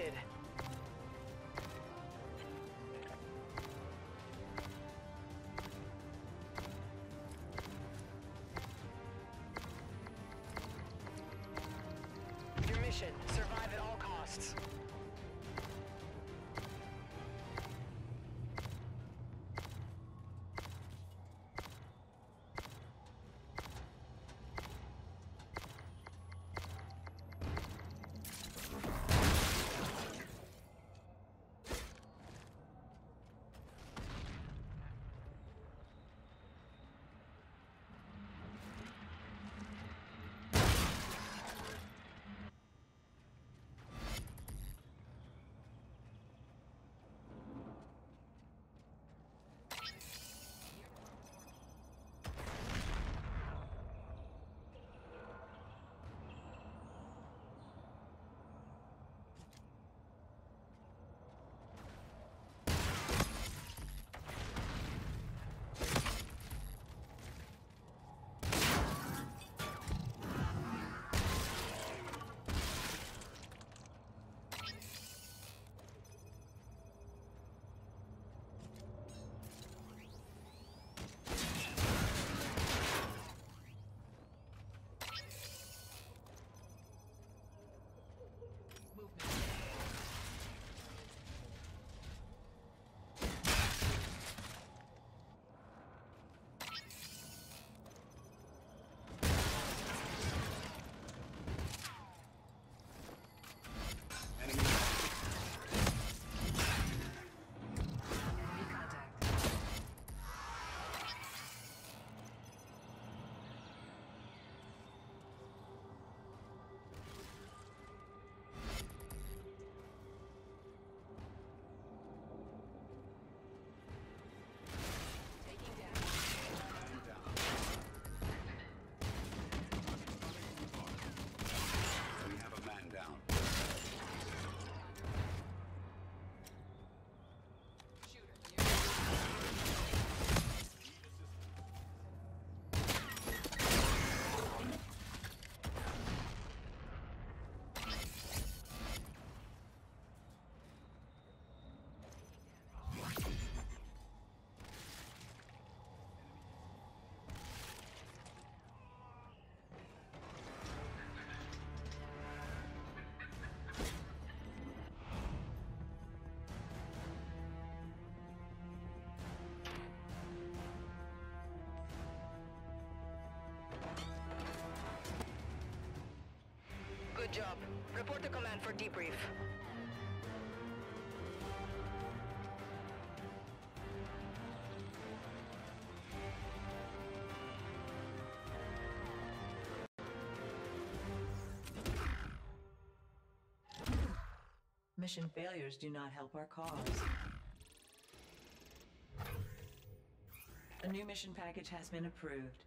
detected. Your mission, survive at all costs. Good job. Report to command for debrief. Mission failures do not help our cause. A new mission package has been approved.